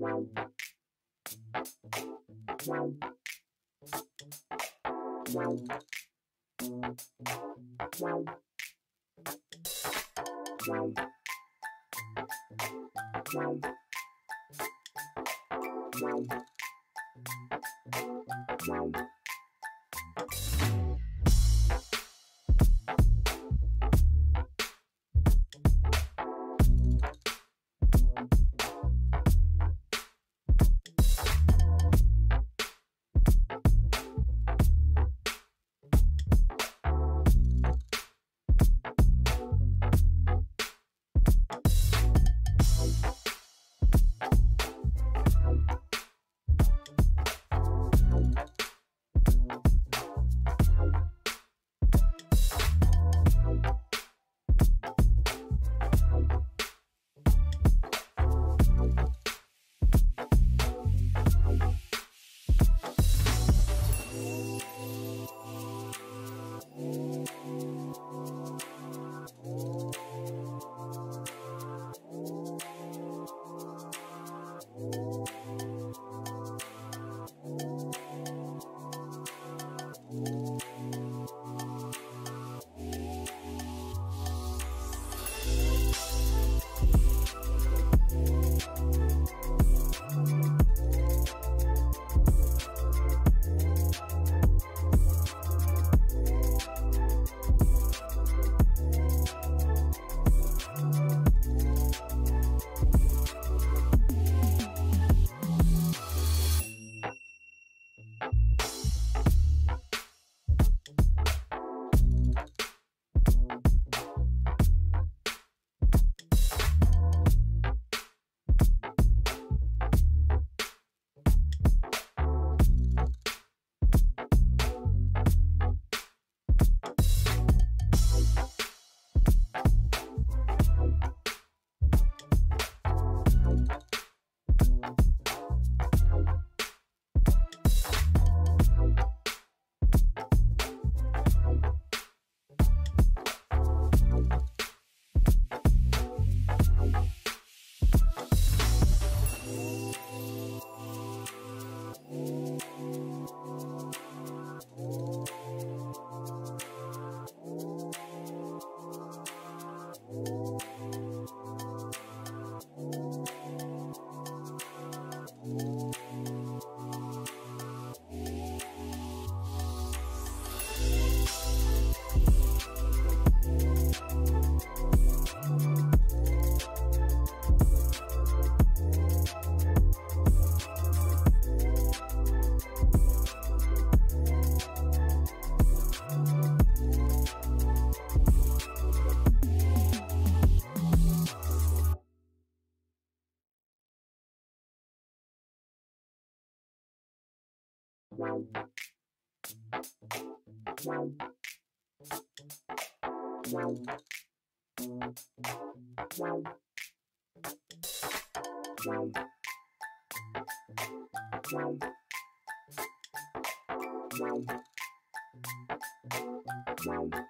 Wow. Wow.